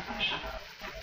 シェフ